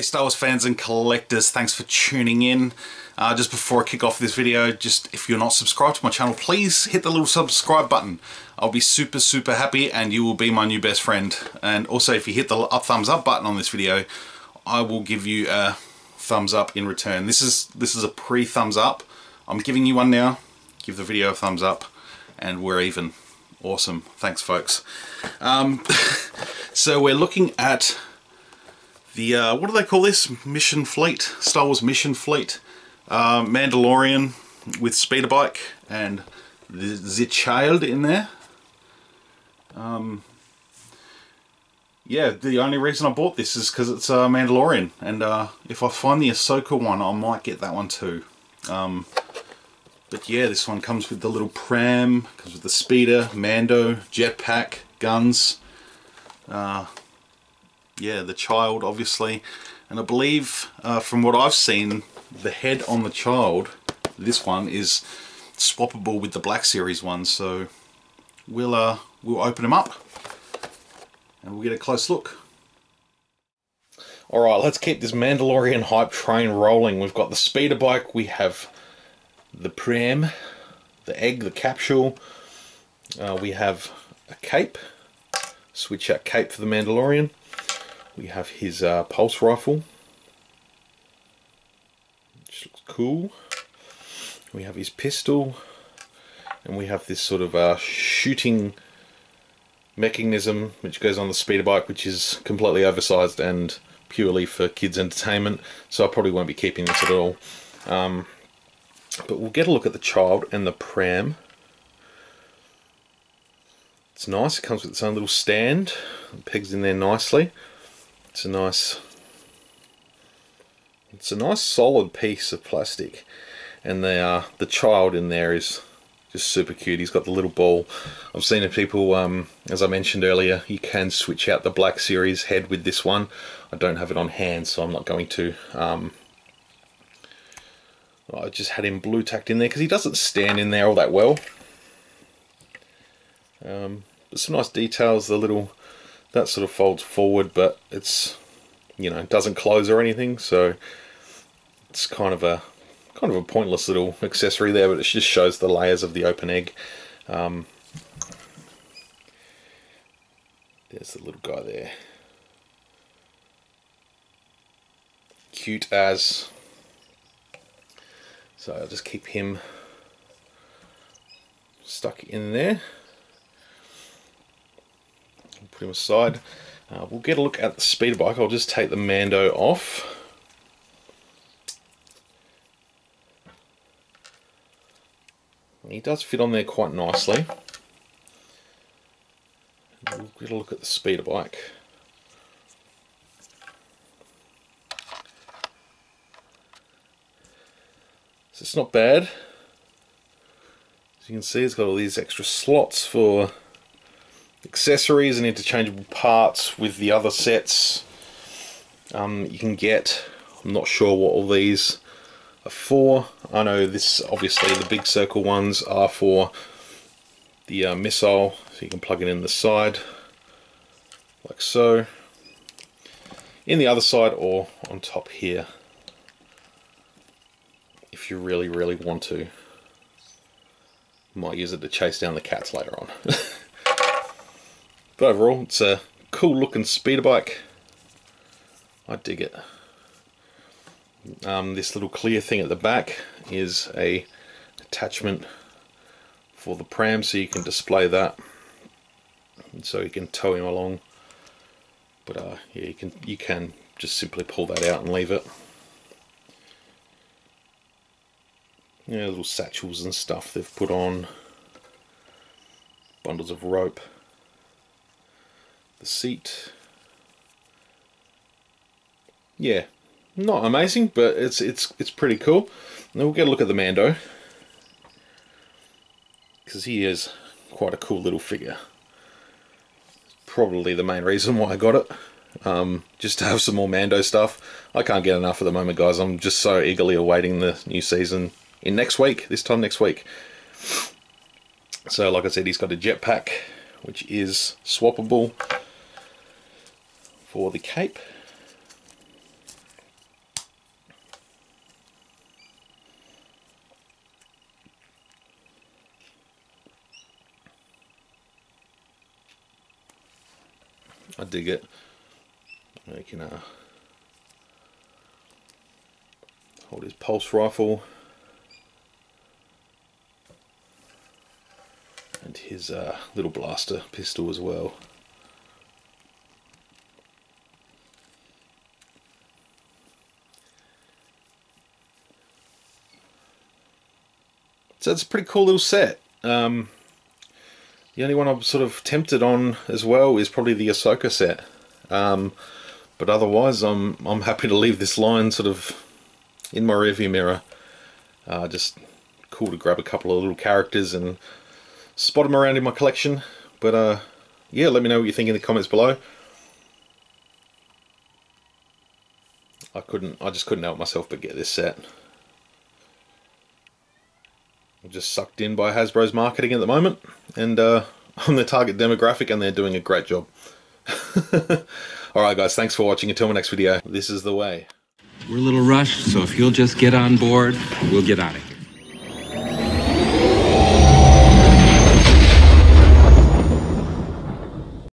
G'day Star Wars fans and collectors, thanks for tuning in. Uh, just before I kick off this video, just if you're not subscribed to my channel, please hit the little subscribe button. I'll be super, super happy and you will be my new best friend. And also if you hit the up thumbs up button on this video, I will give you a thumbs up in return. This is, this is a pre-thumbs up. I'm giving you one now. Give the video a thumbs up and we're even. Awesome. Thanks folks. Um, so we're looking at the, uh, what do they call this? Mission Fleet, Star Wars Mission Fleet. Uh, Mandalorian with speeder bike and the, the child in there. Um, yeah, the only reason I bought this is because it's uh, Mandalorian. And uh, if I find the Ahsoka one, I might get that one too. Um, but yeah, this one comes with the little pram, comes with the speeder, Mando, jetpack, guns. Uh, yeah, the child, obviously. And I believe, uh, from what I've seen, the head on the child, this one, is swappable with the Black Series one. So we'll, uh, we'll open them up and we'll get a close look. Alright, let's keep this Mandalorian hype train rolling. We've got the speeder bike, we have the pram, the egg, the capsule. Uh, we have a cape, switch out cape for the Mandalorian. We have his uh, pulse rifle, which looks cool. We have his pistol, and we have this sort of uh, shooting mechanism which goes on the speeder bike, which is completely oversized and purely for kids' entertainment. So I probably won't be keeping this at all. Um, but we'll get a look at the child and the pram. It's nice, it comes with its own little stand. It pegs in there nicely. It's a nice it's a nice solid piece of plastic and the uh, the child in there is just super cute. He's got the little ball. I've seen people, um, as I mentioned earlier, you can switch out the Black Series head with this one. I don't have it on hand, so I'm not going to. Um, I just had him blue tacked in there because he doesn't stand in there all that well. Um, but some nice details. The little that sort of folds forward, but it's you know doesn't close or anything, so it's kind of a kind of a pointless little accessory there, but it just shows the layers of the open egg. Um, there's the little guy there. Cute as. So I'll just keep him stuck in there. Put him aside. Uh, we'll get a look at the speeder bike. I'll just take the Mando off. He does fit on there quite nicely. We'll get a look at the speeder bike. So it's not bad. As you can see, it's got all these extra slots for accessories and interchangeable parts with the other sets. Um, you can get, I'm not sure what all these are for. I know this, obviously the big circle ones are for the uh, missile, so you can plug it in the side, like so. In the other side or on top here, if you really, really want to. Might use it to chase down the cats later on. but overall, it's a cool looking speeder bike. I dig it. Um, this little clear thing at the back is a attachment for the pram so you can display that. And so you can tow him along. But uh, yeah you can you can just simply pull that out and leave it. Yeah little satchels and stuff they've put on. Bundles of rope the seat yeah not amazing, but it's it's it's pretty cool. We'll get a look at the Mando because he is quite a cool little figure. Probably the main reason why I got it. Um, just to have some more Mando stuff. I can't get enough at the moment, guys. I'm just so eagerly awaiting the new season in next week, this time next week. So, like I said, he's got a jetpack, which is swappable for the cape. I dig it. You can uh, hold his pulse rifle and his uh, little blaster pistol as well. So it's a pretty cool little set. Um, the only one I'm sort of tempted on as well is probably the Ahsoka set. Um, but otherwise, I'm I'm happy to leave this line sort of in my rearview mirror. Uh, just cool to grab a couple of little characters and spot them around in my collection. But uh, yeah, let me know what you think in the comments below. I couldn't, I just couldn't help myself but get this set. Just sucked in by Hasbro's marketing at the moment, and uh, I'm the target demographic, and they're doing a great job. Alright guys, thanks for watching. Until my next video, this is the way. We're a little rushed, so if you'll just get on board, we'll get on here.